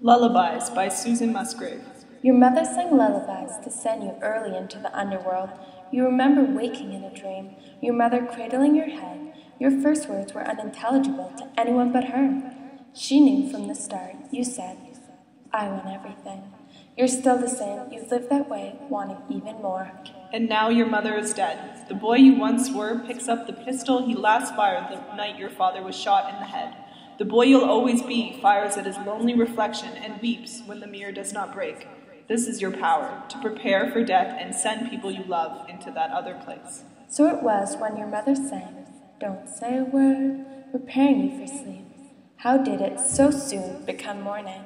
Lullabies by Susan Musgrave. Your mother sang lullabies to send you early into the underworld. You remember waking in a dream, your mother cradling your head. Your first words were unintelligible to anyone but her. She knew from the start. You said, I want everything. You're still the same. You've lived that way, wanting even more. And now your mother is dead. The boy you once were picks up the pistol he last fired the night your father was shot in the head. The boy you'll always be fires at his lonely reflection and weeps when the mirror does not break. This is your power, to prepare for death and send people you love into that other place. So it was when your mother sang, Don't say a word, preparing you for sleep. How did it so soon become morning?